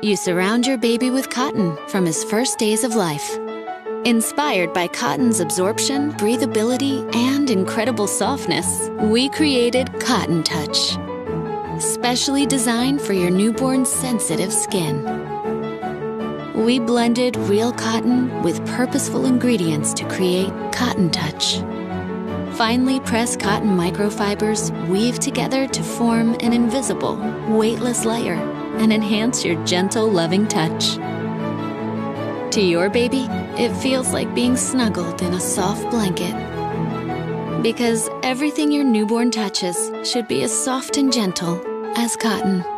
You surround your baby with cotton from his first days of life. Inspired by cotton's absorption, breathability, and incredible softness, we created Cotton Touch. Specially designed for your newborn's sensitive skin. We blended real cotton with purposeful ingredients to create Cotton Touch. Finely pressed cotton microfibers weave together to form an invisible, weightless layer and enhance your gentle, loving touch. To your baby, it feels like being snuggled in a soft blanket. Because everything your newborn touches should be as soft and gentle as cotton.